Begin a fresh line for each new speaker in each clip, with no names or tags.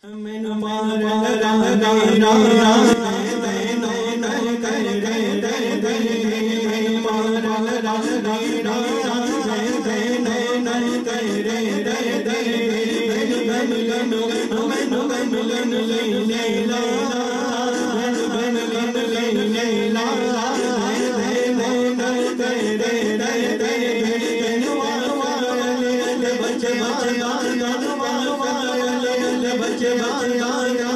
Lay, lay, lay, lay, lay. के बंदा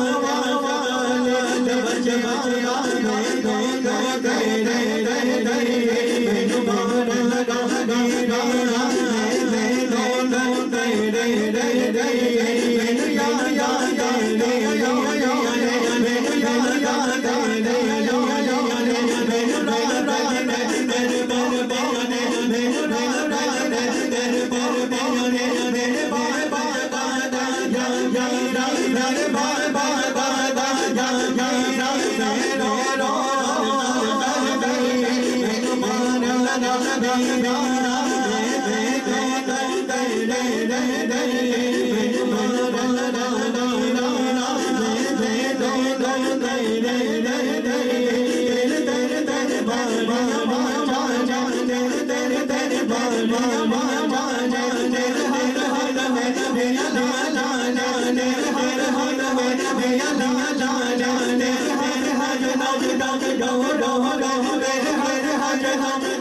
Yeah. जाने, हर हर हर भैया दिया जा जाने। हर हर हर डो डो डो हर हर हर